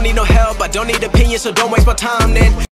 don't need no help, I don't need opinions, so don't waste my time then.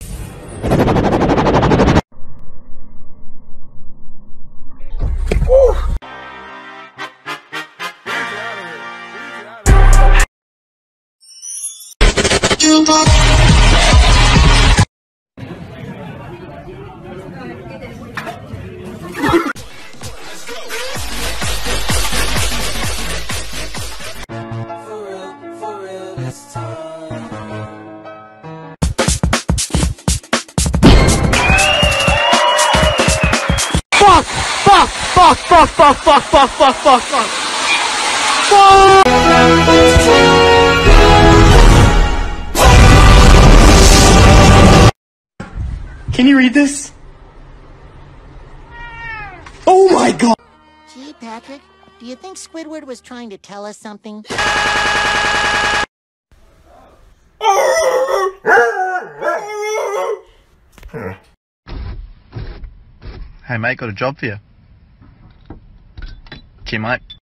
Fuck! Fuck! Fuck! Fuck! Fuck! Fuck! Fuck! Fuck! Fuck! Fuck! Can you read this? Oh my god! Gee, Patrick, do you think Squidward was trying to tell us something? Hey mate, got a job for you you, mate.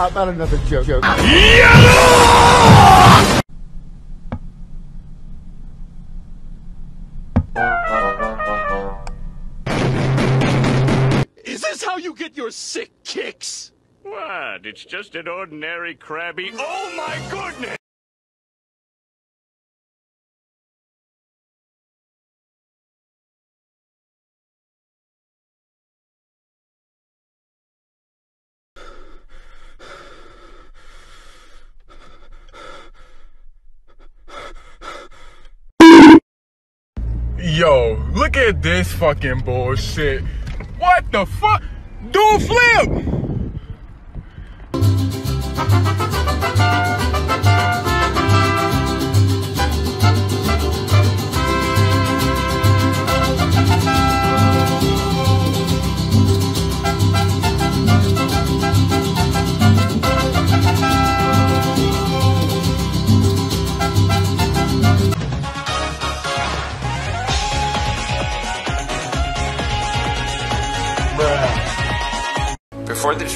How about another joke? joke? Is this how you get your sick kicks? What? It's just an ordinary crabby. Oh my goodness! Yo, look at this fucking bullshit. What the fuck? Do a flip!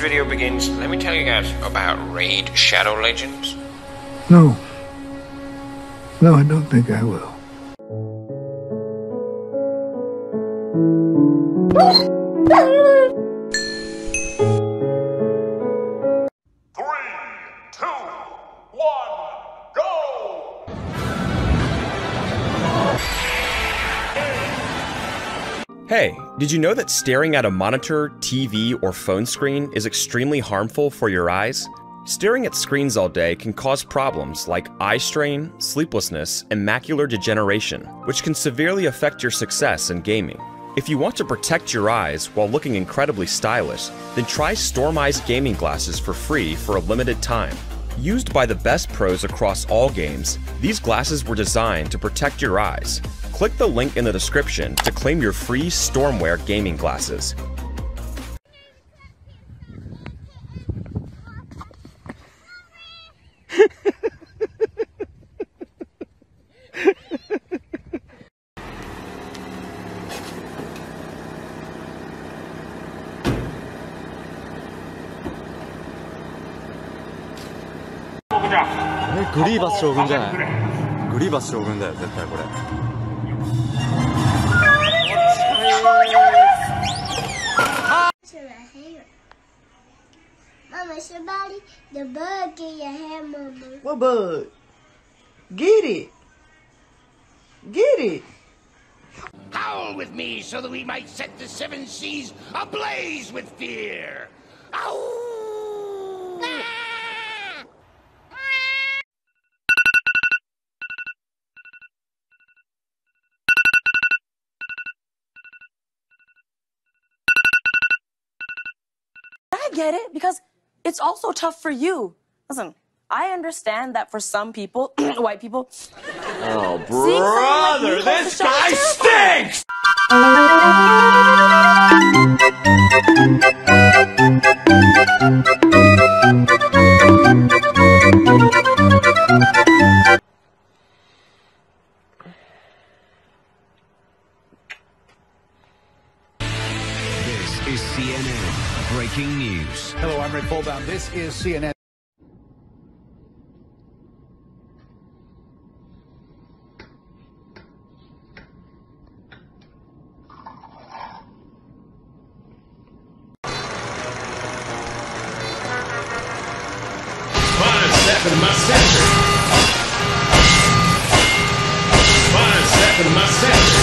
Video begins, let me tell you guys about Raid Shadow Legends. No. No, I don't think I will. Hey, did you know that staring at a monitor, TV, or phone screen is extremely harmful for your eyes? Staring at screens all day can cause problems like eye strain, sleeplessness, and macular degeneration, which can severely affect your success in gaming. If you want to protect your eyes while looking incredibly stylish, then try Storm Eyes gaming glasses for free for a limited time. Used by the best pros across all games, these glasses were designed to protect your eyes. Click the link in the description to claim your free Stormwear gaming glasses. 네, グリーバス将軍じゃないグリーバス将軍だよ絶対これ Mama, somebody, the bug in your hair, Mama. What bug? Get it. Get it. Howl with me so that we might set the seven seas ablaze with fear. Ow! Get it because it's also tough for you. Listen, I understand that for some people, white people, Oh, Seeing someone like brother, this guy is terrifying. stinks! This is CNN. Five seconds, my section. Five seconds, my section.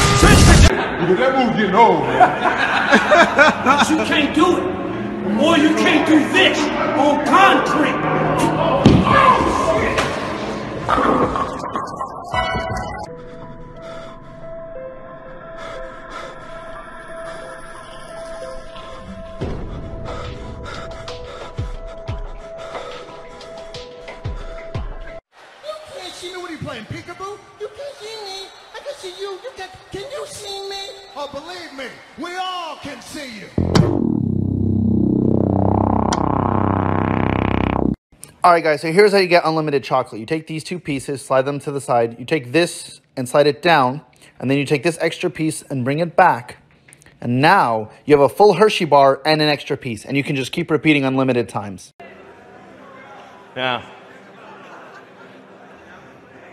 That move getting old, man. you can't do it. Or you can't do this on concrete. You can't see me when you playing peekaboo. You can't see me. I can see you. You can. Can you see me? Oh, believe me, we Alright guys, so here's how you get unlimited chocolate. You take these two pieces, slide them to the side. You take this and slide it down. And then you take this extra piece and bring it back. And now you have a full Hershey bar and an extra piece. And you can just keep repeating unlimited times. Yeah.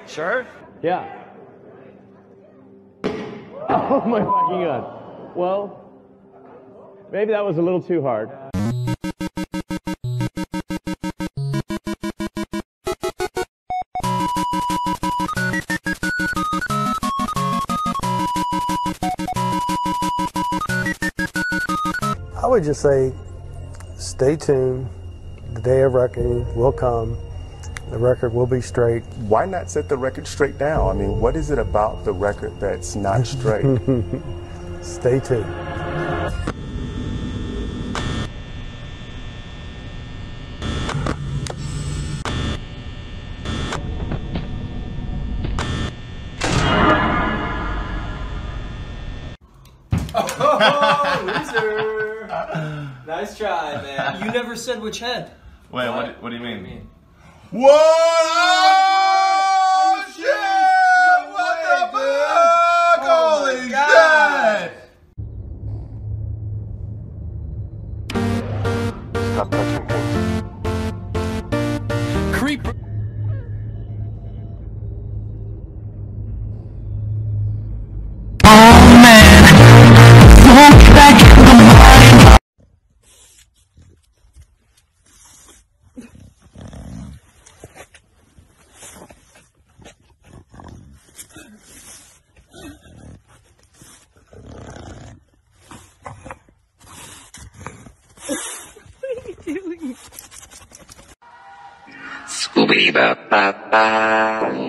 Sure? Yeah. Oh my fucking god. Well, maybe that was a little too hard. Would just say stay tuned. The day of reckoning will come. The record will be straight. Why not set the record straight now? I mean, what is it about the record that's not straight? stay tuned. Try. You never said which head. Wait, what, what do you mean? Whoa! Oh, shit! What the fuck? Holy shit! Stop touching things. Creeper. Scooby ba ba ba.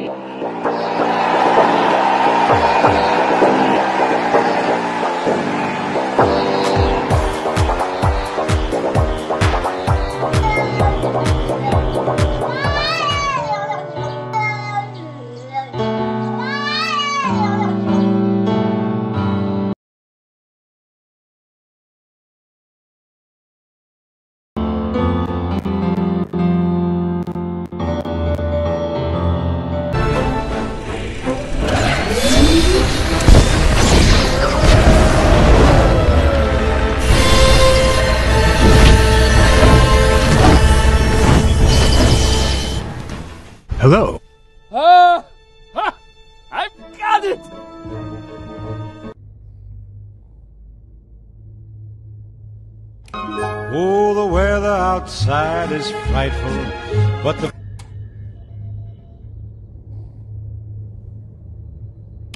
Oh, the weather outside is frightful, but the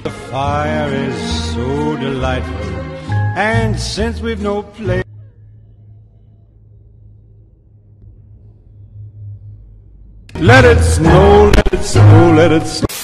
the fire is so delightful. And since we've no place, let it snow, let it snow, let it snow.